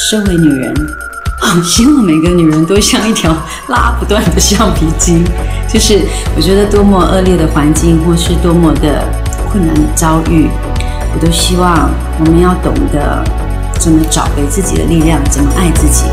身为女人，希望每个女人都像一条拉不断的橡皮筋。就是我觉得多么恶劣的环境，或是多么的困难的遭遇，我都希望我们要懂得怎么找回自己的力量，怎么爱自己。